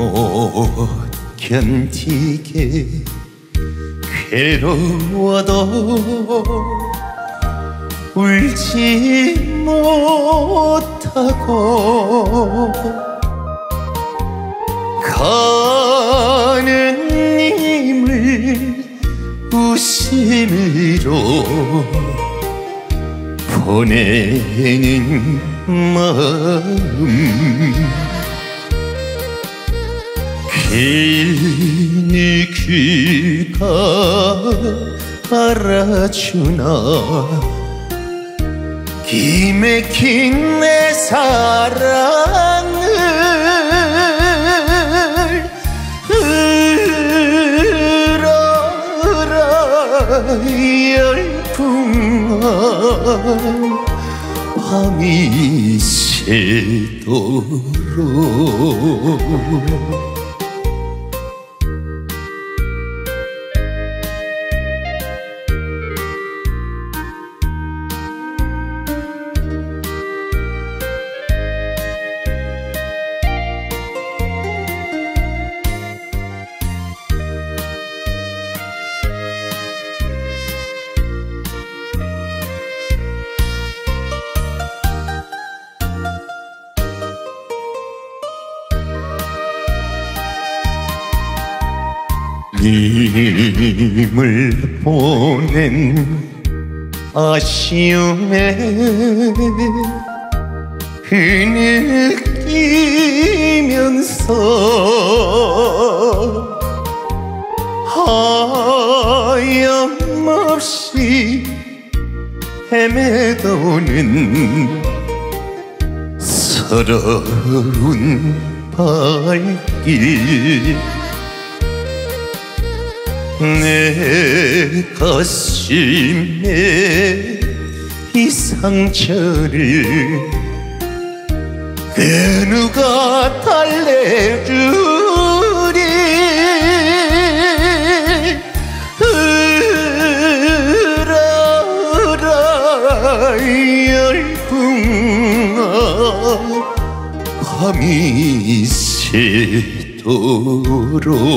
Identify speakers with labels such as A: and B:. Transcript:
A: 못 견디게 괴로워도 울지 못하고 가는 님을 웃음으로 보내는 마음 괜히 귀가 알아주나? 기맥힌 내 사랑을 으라으라 열풍한 밤이 새도록 님을 보낸 아쉬움에 흐느끼면서 하염없이 헤매도는 서러운 발길 내 가슴에 이 상처를 그 누가 달래주리? 으라으라 열풍아 밤이 새 도록